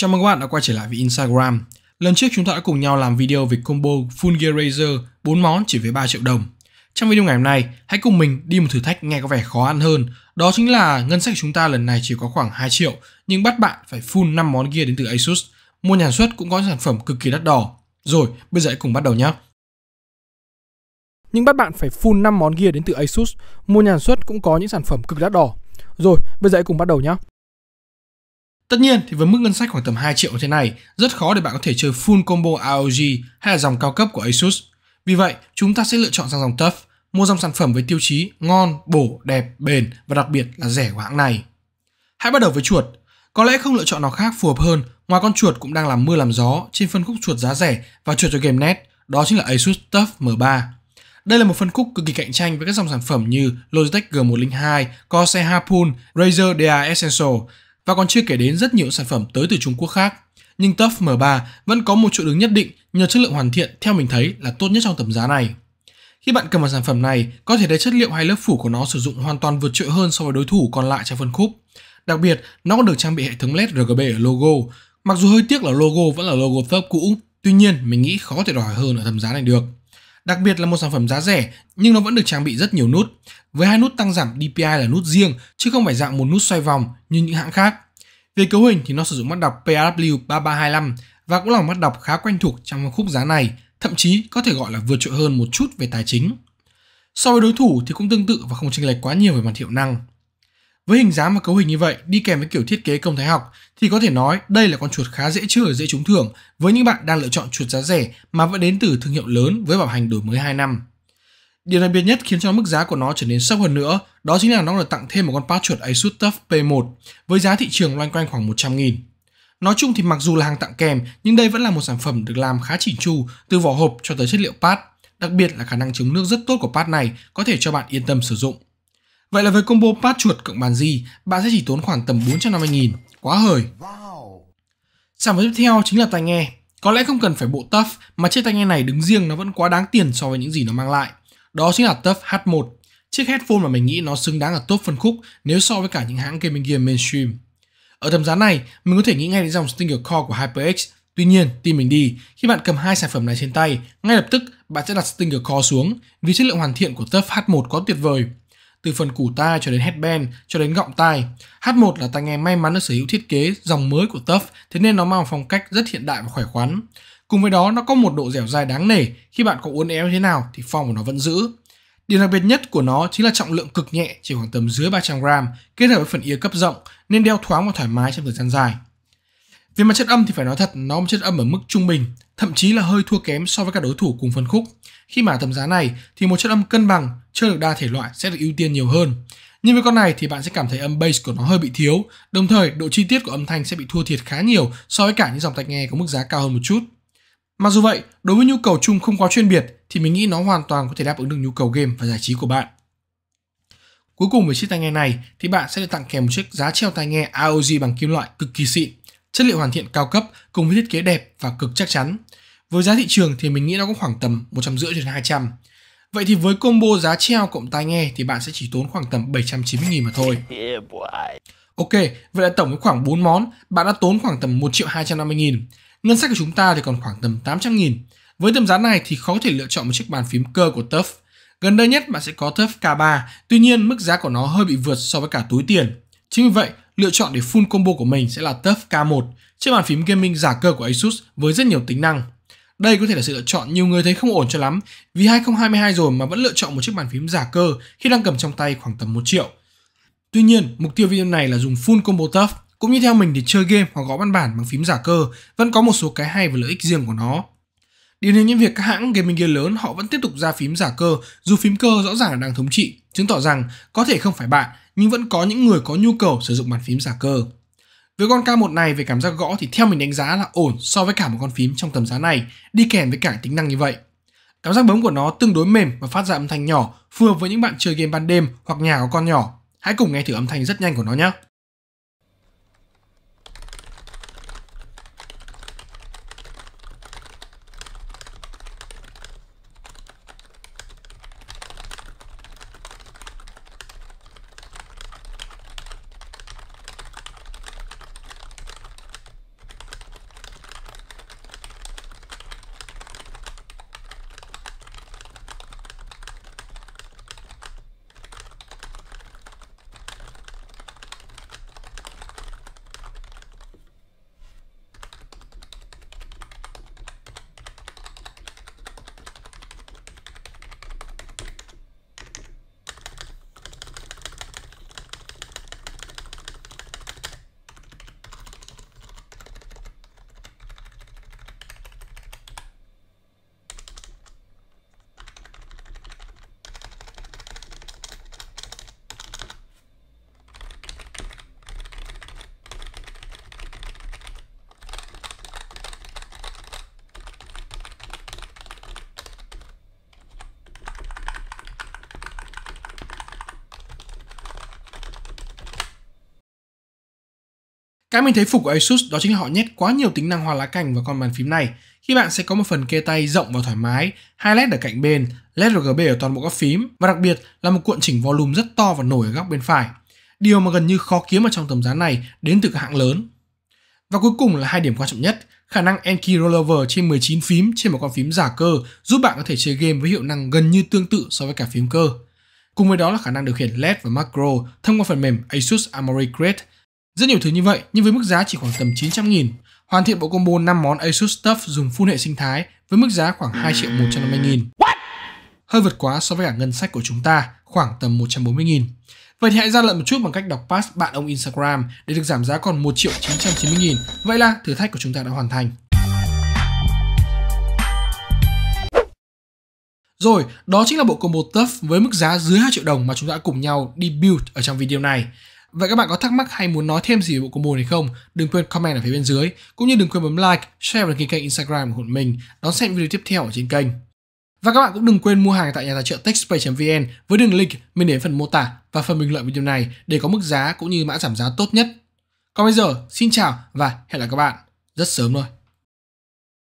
Chào mừng các bạn đã quay trở lại với Instagram. Lần trước chúng ta đã cùng nhau làm video về combo Full Gear Razor 4 món chỉ với 3 triệu đồng. Trong video ngày hôm nay, hãy cùng mình đi một thử thách nghe có vẻ khó ăn hơn. Đó chính là ngân sách chúng ta lần này chỉ có khoảng 2 triệu, nhưng bắt bạn phải full 5 món gear đến từ Asus. Mua nhà xuất cũng có sản phẩm cực kỳ đắt đỏ. Rồi, bây giờ hãy cùng bắt đầu nhé. Nhưng bắt bạn phải full 5 món gear đến từ Asus. Mua nhà xuất cũng có những sản phẩm cực đắt đỏ. Rồi, bây giờ hãy cùng bắt đầu nhé. Tất nhiên thì với mức ngân sách khoảng tầm 2 triệu như thế này, rất khó để bạn có thể chơi full combo ROG hay là dòng cao cấp của Asus. Vì vậy, chúng ta sẽ lựa chọn sang dòng Tough, mua dòng sản phẩm với tiêu chí ngon, bổ, đẹp, bền và đặc biệt là rẻ của hãng này. Hãy bắt đầu với chuột. Có lẽ không lựa chọn nào khác phù hợp hơn, ngoài con chuột cũng đang làm mưa làm gió trên phân khúc chuột giá rẻ và chuột cho game net, đó chính là Asus Tough M3. Đây là một phân khúc cực kỳ cạnh tranh với các dòng sản phẩm như Logitech G102, Corsair Harpoon, Razer DA Essential và còn chưa kể đến rất nhiều sản phẩm tới từ Trung Quốc khác. Nhưng Tough M3 vẫn có một chỗ đứng nhất định nhờ chất lượng hoàn thiện theo mình thấy là tốt nhất trong tầm giá này. Khi bạn cầm vào sản phẩm này, có thể thấy chất liệu hay lớp phủ của nó sử dụng hoàn toàn vượt trội hơn so với đối thủ còn lại trong phân khúc. Đặc biệt, nó còn được trang bị hệ thống LED RGB ở logo. Mặc dù hơi tiếc là logo vẫn là logo Tough cũ, tuy nhiên mình nghĩ khó thể đòi hỏi hơn ở tầm giá này được. Đặc biệt là một sản phẩm giá rẻ nhưng nó vẫn được trang bị rất nhiều nút. Với hai nút tăng giảm DPI là nút riêng chứ không phải dạng một nút xoay vòng như những hãng khác. Về cấu hình thì nó sử dụng mắt đọc PRW 3325 và cũng là một mắt đọc khá quen thuộc trong phân khúc giá này, thậm chí có thể gọi là vượt trội hơn một chút về tài chính. So với đối thủ thì cũng tương tự và không chênh lệch quá nhiều về mặt hiệu năng. Với hình dáng và cấu hình như vậy đi kèm với kiểu thiết kế công thái học thì có thể nói đây là con chuột khá dễ chơi dễ trúng thưởng với những bạn đang lựa chọn chuột giá rẻ mà vẫn đến từ thương hiệu lớn với bảo hành đổi mới 2 năm. Điều đặc biệt nhất khiến cho mức giá của nó trở nên sốc hơn nữa, đó chính là nó được tặng thêm một con pad chuột Asus Tough P1 với giá thị trường loanh quanh khoảng 100 nghìn. Nói chung thì mặc dù là hàng tặng kèm, nhưng đây vẫn là một sản phẩm được làm khá chỉnh chu từ vỏ hộp cho tới chất liệu pad. Đặc biệt là khả năng chống nước rất tốt của pad này có thể cho bạn yên tâm sử dụng. Vậy là với combo pad chuột cộng bàn di, bạn sẽ chỉ tốn khoảng tầm 450 nghìn. Quá hời. Sản phẩm tiếp theo chính là tai nghe. Có lẽ không cần phải bộ Tuff mà chiếc tai nghe này đứng riêng nó vẫn quá đáng tiền so với những gì nó mang lại. Đó chính là Tuff H1, chiếc headphone mà mình nghĩ nó xứng đáng ở top phân khúc nếu so với cả những hãng gaming gear mainstream. Ở tầm giá này, mình có thể nghĩ ngay đến dòng Stinger Core của HyperX. Tuy nhiên, tin mình đi, khi bạn cầm hai sản phẩm này trên tay, ngay lập tức bạn sẽ đặt Stinger Core xuống vì chất lượng hoàn thiện của Tuff H1 quá tuyệt vời. Từ phần củ tai cho đến headband cho đến gọng tai, H1 là tai nghe may mắn được sở hữu thiết kế dòng mới của Tuff, thế nên nó mang một phong cách rất hiện đại và khỏe khoắn. Cùng với đó, nó có một độ dẻo dai đáng nể, khi bạn có uốn éo thế nào thì form của nó vẫn giữ. Điểm đặc biệt nhất của nó chính là trọng lượng cực nhẹ, chỉ khoảng tầm dưới 300 gram, kết hợp với phần ear cấp rộng nên đeo thoáng và thoải mái trong thời gian dài. Về mặt chất âm thì phải nói thật, nó một chất âm ở mức trung bình, thậm chí là hơi thua kém so với các đối thủ cùng phân khúc. Khi mà tầm giá này thì một chất âm cân bằng, chơi được đa thể loại sẽ được ưu tiên nhiều hơn. Nhưng với con này thì bạn sẽ cảm thấy âm bass của nó hơi bị thiếu, đồng thời độ chi tiết của âm thanh sẽ bị thua thiệt khá nhiều so với cả những dòng tai nghe có mức giá cao hơn một chút. Mặc dù vậy, đối với nhu cầu chung không quá chuyên biệt thì mình nghĩ nó hoàn toàn có thể đáp ứng được nhu cầu game và giải trí của bạn. Cuối cùng với chiếc tai nghe này thì bạn sẽ được tặng kèm một chiếc giá treo tai nghe AOG bằng kim loại cực kỳ xịn, chất liệu hoàn thiện cao cấp cùng với thiết kế đẹp và cực chắc chắn. Với giá thị trường thì mình nghĩ nó có khoảng tầm 150 đến 200. Vậy thì với combo giá treo cộng tai nghe thì bạn sẽ chỉ tốn khoảng tầm 790 000 mà thôi. Ok, vậy là tổng với khoảng 4 món, bạn đã tốn khoảng tầm 1 triệu 250 nghìn. Ngân sách của chúng ta thì còn khoảng tầm 800 nghìn. Với tầm giá này thì khó có thể lựa chọn một chiếc bàn phím cơ của Tough. Gần đây nhất bạn sẽ có Tough K3, tuy nhiên mức giá của nó hơi bị vượt so với cả túi tiền. Chính vì vậy, lựa chọn để full combo của mình sẽ là Tough K1, chiếc bàn phím gaming giả cơ của Asus với rất nhiều tính năng. Đây có thể là sự lựa chọn nhiều người thấy không ổn cho lắm, vì 2022 rồi mà vẫn lựa chọn một chiếc bàn phím giả cơ khi đang cầm trong tay khoảng tầm 1 triệu. Tuy nhiên, mục tiêu video này là dùng full combo Tough cũng như theo mình thì chơi game hoặc gõ văn bản bằng phím giả cơ vẫn có một số cái hay và lợi ích riêng của nó. Điều này những việc các hãng gaming gear lớn họ vẫn tiếp tục ra phím giả cơ dù phím cơ rõ ràng là đang thống trị, chứng tỏ rằng có thể không phải bạn nhưng vẫn có những người có nhu cầu sử dụng bàn phím giả cơ. Với con K1 này, về cảm giác gõ thì theo mình đánh giá là ổn so với cả một con phím trong tầm giá này, đi kèm với cả tính năng như vậy. Cảm giác bấm của nó tương đối mềm và phát ra âm thanh nhỏ, phù hợp với những bạn chơi game ban đêm hoặc nhà có con nhỏ. Hãy cùng nghe thử âm thanh rất nhanh của nó nhé. Cái mình thấy phục của Asus đó chính là họ nhét quá nhiều tính năng hoa lá cành vào con bàn phím này. Khi bạn sẽ có một phần kê tay rộng và thoải mái, hai LED ở cạnh bên, LED RGB ở toàn bộ các phím và đặc biệt là một cuộn chỉnh volume rất to và nổi ở góc bên phải. Điều mà gần như khó kiếm ở trong tầm giá này đến từ các hãng lớn. Và cuối cùng là hai điểm quan trọng nhất, khả năng N-Key Rollover trên 19 phím trên một con phím giả cơ giúp bạn có thể chơi game với hiệu năng gần như tương tự so với cả phím cơ. Cùng với đó là khả năng điều khiển LED và macro thông qua phần mềm Asus Armory Create rất nhiều thứ như vậy nhưng với mức giá chỉ khoảng tầm 900 nghìn. Hoàn thiện bộ combo 5 món Asus Stuff dùng full hệ sinh thái với mức giá khoảng 2 triệu 150 nghìn. Hơi vượt quá so với cả ngân sách của chúng ta, khoảng tầm 140 nghìn. Vậy thì hãy ra lận một chút bằng cách đọc pass bạn ông Instagram để được giảm giá còn 1 triệu 990 nghìn. Vậy là thử thách của chúng ta đã hoàn thành. Rồi, đó chính là bộ combo Tough với mức giá dưới 2 triệu đồng mà chúng ta đã cùng nhau đi build ở trong video này. Vậy các bạn có thắc mắc hay muốn nói thêm gì về bộ combo này không? Đừng quên comment ở phía bên dưới, cũng như đừng quên bấm like, share và đăng ký kênh Instagram của mình đón xem video tiếp theo ở trên kênh. Và các bạn cũng đừng quên mua hàng tại nhà tài trợ techspay.vn với đường link mình để phần mô tả và phần bình luận video này để có mức giá cũng như mã giảm giá tốt nhất. Còn bây giờ, xin chào và hẹn gặp lại các bạn rất sớm thôi.